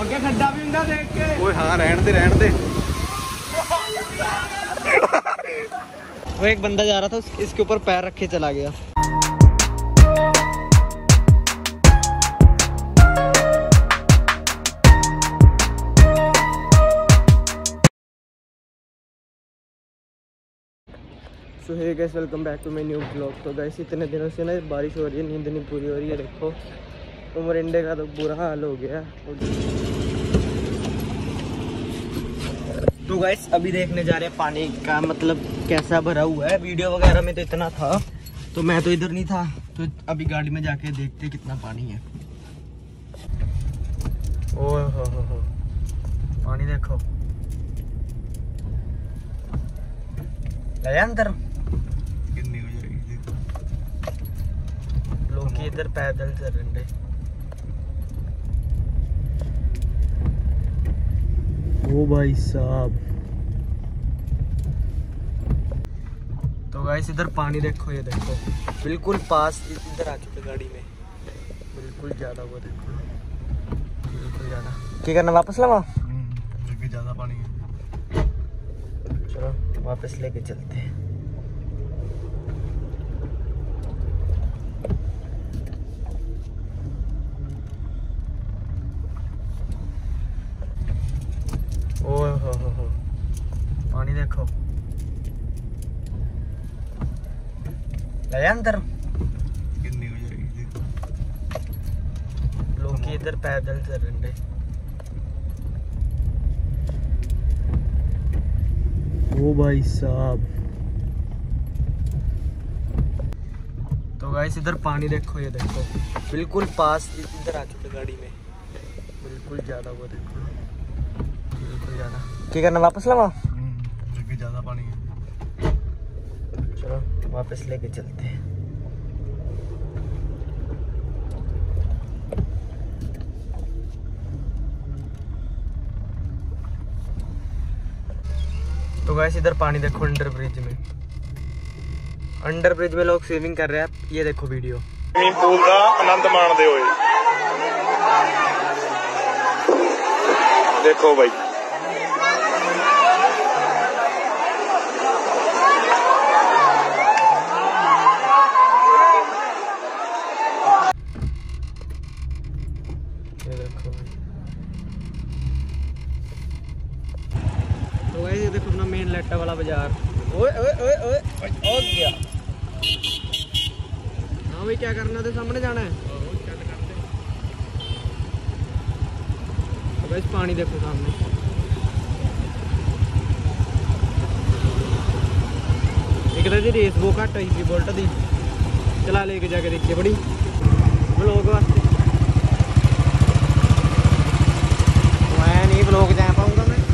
ਅੱਗੇ ਖੱਡਾ ਵੀ ਹੁੰਦਾ ਦੇਖ ਕੇ ਓਏ ਹਾਂ ਰਹਿਣ ਦੇ ਰਹਿਣ ਦੇ वो एक बंदा जा रहा था उस- इसके ऊपर पैर रख के चला गया so hey guys welcome back to my new blog तो गाइस इतने दिनों से ना बारिश हो रही है नींद नहीं पूरी हो रही है देखो तो मोरिंडे का तो बुरा हाल हो गया। तो गाइस अभी देखने जा रहे हैं पानी का मतलब कैसा भरा हुआ है। वीडियो वगैरह में तो इतना था तो मैं तो इधर नहीं था। तो अभी गाड़ी में जाके देखते कितना पानी है। ओह हो हो हो। पानी देखो। गया अंदर हो लोग इधर पैदल चल रहे ओ भाई साहब। तो गाइस इधर पानी देखो ये देखो। बिल्कुल पास इधर आ चुके गाड़ी में। बिल्कुल ज़्यादा वो देखो। बिल्कुल ज़्यादा। क्या करना वापस लावा क्योंकि ज़्यादा पानी है। चलो वापस लेके चलते हैं ओह हो हो हो पानी देखो अंदर कितनी हो जाएगी लोग इधर पैदल चल रहे हैं ओ भाई साहब तो गाइस इधर पानी देखो ये देखो बिल्कुल पास इधर आ चुके गाड़ी में बिल्कुल ज़्यादा वो देखो बिल्कुल ज़्यादा क्या करना वापस लगा क्योंकि ज़्यादा पानी है चलो, वापस लेके चलते हैं। तो गैस इधर पानी देखो अंडर ब्रिज में। अंडर ब्रिज में लोग स्विमिंग कर रहे हैं। ये देखो वीडियो स्विमिंग पूल का आनंद मानते हुए देखो भाई। तो ये देखो अपना मेन लेटा वाला बाज़ार। हाँ भाई, क्या करना है? सामने जाना है। तो गाइस पानी देखो सामने। एक तो जी रेस वो घट हुई थी बुलट दी। चला लेके जाके देखिए बड़ी। ब्लॉग वास्ते। मैं नहीं ब्लॉग जा पाऊँगा मैं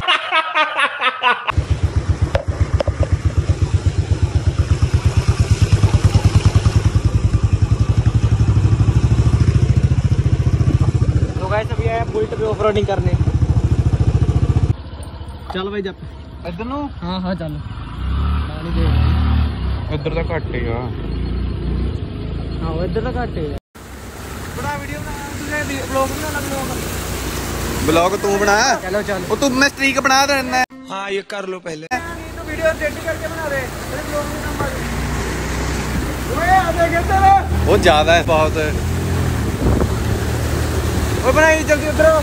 तो गाइस किलोमीटर पे ऑफ़ रोडिंग करने। चल भाई जब इधर नो हाँ हाँ चल। इधर तो घट ही हाँ। इधर तो घट ही ब्लॉग तू बनाया चलो चलो। तू मैं स्ट्रीक बना देना हाँ ये कर लो पहले। तो वीडियो एडिटिंग करके बना रहे तो ब्लॉग में वो ज़्यादा है बहुत। और जल्दी उतरो।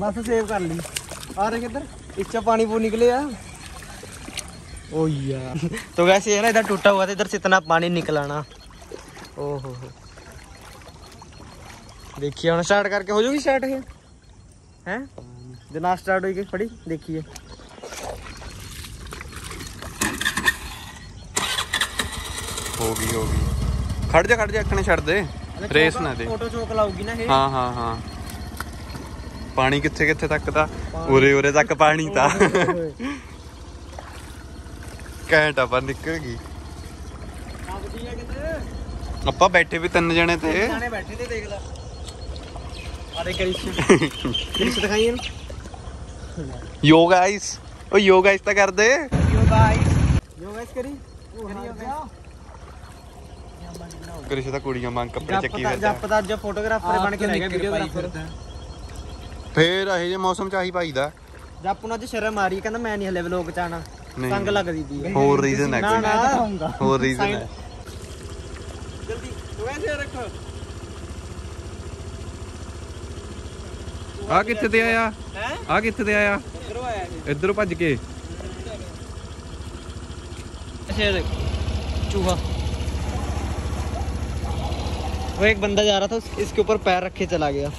बस सेव कर ली। आ रहे किधर इच्छा पानी वो निकले आ ओ यार तो वैसे है ना इधर टूटा हुआ था इधर से इतना पानी निकलाना ओहो देखिए हम स्टार्ट करके हो जाऊँगी स्टार्ट है। हैं जना स्टार्ट होगी पड़ी देखिए ਹੋ ਗਈ ਹੋ ਗਈ ਖੜ ਜਾ ਖੜ ਜਾ ਅੱਖਣੇ ਛੱਡ ਦੇ ਰੇਸ ਨਾ ਦੇ ऑटो चौक लाऊगी ना ये ਹਾਂ ਹਾਂ ਹਾਂ ਪਾਣੀ ਕਿੱਥੇ ਕਿੱਥੇ ਤੱਕ ਤਾਂ ਉਰੇ ਉਰੇ ਤੱਕ ਪਾਣੀ ਤਾਂ ਘੈਂਟ ਆਪਾਂ ਨਿਕਲ ਗਈ अब दिया किधर ਆਪਾਂ ਬੈਠੇ ਵੀ ਤਿੰਨ ਜਣੇ ਤੇ जाने बैठे थे देख ला अरे करिश करिश दिखाइए ना ਯੋ ਗਾਇਸ ਉਹ ਯੋ ਗਾਇਸ ਤਾਂ ਕਰਦੇ यो गाइस यो गाइस करी करी यो गाइस ਕ੍ਰਿਸ਼ ਤਾਂ ਕੁੜੀਆਂ ਮੰਗ ਕੱਪੜੇ ਚੱਕੀ ਜੱਪ ਫਿਰਦਾ ਜੱਪ ਦਾ ਅੱਜ ਫੋਟੋਗ੍ਰਾਫਰ ਬਣ ਕੇ ਰਹਿ ਗਿਆ ਵੀਡੀਓਗ੍ਰਾਫਰ ਫੇਰ ਇਹ ਜੇ ਮੌਸਮ ਚ ਆਹੀ ਪਾਈਦਾ ਜੱਪ ਨੂੰ ਅੱਜ ਸ਼ਰਮ ਆ ਰਹੀ ਕਹਿੰਦਾ ਮੈਂ ਨਹੀਂ ਹਲੇ ਵਲੋਗ ਚ ਆਣਾ ਨਹੀਂ। ਸੰਗ ਲੱਗਦੀ ਦੀ ਹੋਰ ਰੀਜ਼ਨ ਹੈ ਨਾ ਕੋਈ ਨਾ ਹੋਰ ਰੀਜ਼ਨ ਹੈ ਜਲਦੀ ਵੈਸੇ ਰੱਖੋ ਆ ਕਿੱਥੇ ਤੇ ਆਇਆ ਹੈ ਆ ਕਿੱਥੇ ਤੇ ਆਇਆ ਇਧਰੋਂ ਆਇਆ ਇਹ ਇੱਧਰੋਂ ਭੱਜ ਕੇ ऐसे चूहा वो एक बंदा जा रहा था उस- इसके ऊपर पैर रख के चला गया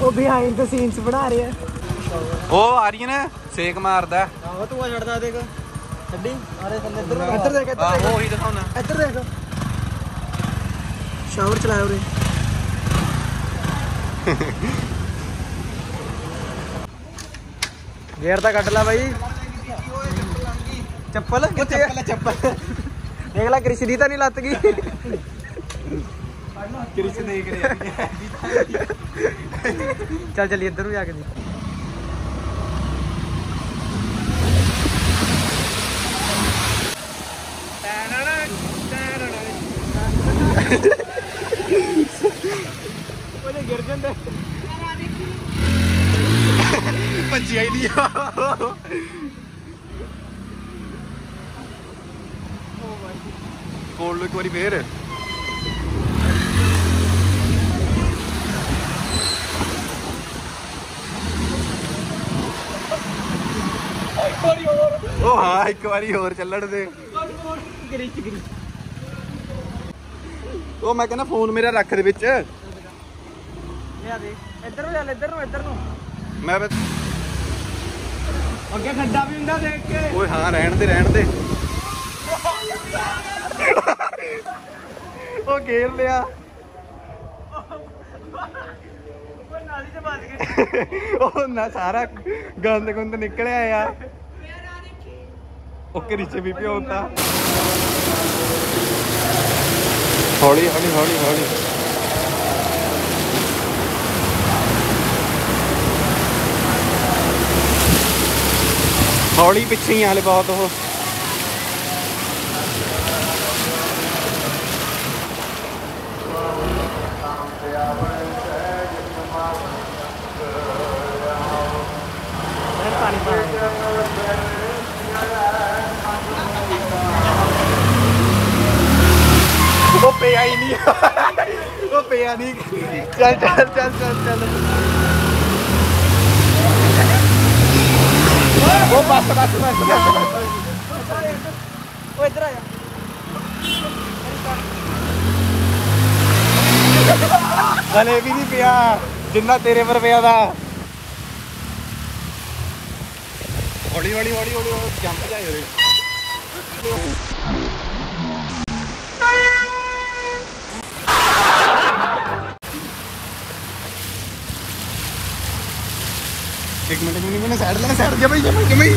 ਉਹ ਬਿਹਾਈਂਡ ਦ ਸੀਨਸ ਬਣਾ ਰਹੇ ਆ ਉਹ ਆ ਰਹੀ ਨੇ ਸੇਕ ਮਾਰਦਾ ਆਹੋ ਤੂੰ ਆ ਛੱਡਦਾ ਦੇਖ ਛੱਡੀ ਆਰੇ ਥੱਲੇ ਇੱਧਰ ਇੱਧਰ ਦੇਖ ਇੱਧਰ ਦੇਖ ਉਹੀ ਦਿਖਾਉਣਾ ਇੱਧਰ ਦੇਖ ਸ਼ਾਵਰ ਚਲਾਇਆ ਉਰੇ ਗੇਰ ਤਾਂ ਕੱਢ ਲੈ ਬਾਈ ਚੱਪਲ ਕਿੱਥੇ ਚੱਪਲ ਚੱਪਲ ਦੇਖ ਲੈ ਕ੍ਰਿਸ਼ ਦੀ ਤਾਂ ਨਹੀਂ ਲੱਤ ਗਈ ਕ੍ਰਿਸ਼ ਦੇਖ ਰਿਹਾ ਚੱਲ ਚੱਲੀ ਇੱਧਰ ਨੂੰ ਜਾ ਕੇ ਦੇਖ। ਉਹਨੇ ਗਿਰ ਜਾਂਦੇ। ਭੱਜਿਆ ਹੀ ਨਹੀਂ ਕੋਲ ਇੱਕ ਵਾਰੀ ਫੇਰ। ਉਹ ਹਾਂ ਇੱਕ ਵਾਰੀ ਹੋਰ ਚੱਲਣ ਦੇ। ਗ੍ਰਿਚ ਗ੍ਰਿਚ ਉਹ ਮੈਂ ਕਹਿੰਦਾ ਫੋਨ ਮੇਰਾ ਰੱਖ ਦੇ ਵਿੱਚ। ਲਿਆ ਦੇ। ਇੱਧਰ ਨੂੰ ਚੱਲ ਇੱਧਰ ਨੂੰ ਇੱਧਰ ਨੂੰ। ਮੈਂ ਬਸ- ਅੱਗੇ ਖੱਡਾ ਵੀ ਹੁੰਦਾ ਦੇਖ ਕੇ। ਓਏ ਹਾਂ ਰਹਿਣ ਦੇ ਰਹਿਣ ਦੇ। ਉਹ ਗੇਰ ਲਿਆ। ਉਹ ਨਾਲੀ ਚ ਵੱਜ ਗਏ। ਉਹ ਨਾ ਸਾਰਾ ਗੰਦ ਗੁੰਦ ਨਿਕਲਿਆ ਆ उसके नीचे भी होता। हौली हौली हौली हौली। हौली ही हाल बहुत हो। पेया ही नहीं वो पेया नहीं चल चल चल चल चल वो बस बस बस वो इधर आया गले भी नहीं पिया जिन्ना तेरे पर पिया था हौली हौली हौली हौली जंप जाए एक मिनट मिनट मैंने साइड लगा साइड जमाई जमाई जमाई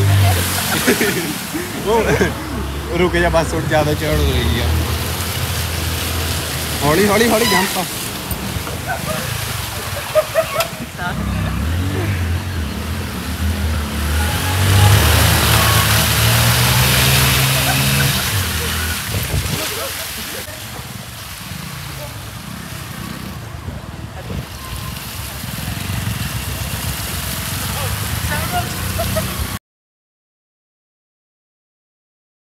वो रुक जा बस उठ ज़्यादा तो चढ़ रही है हौली हौली हौली जंप।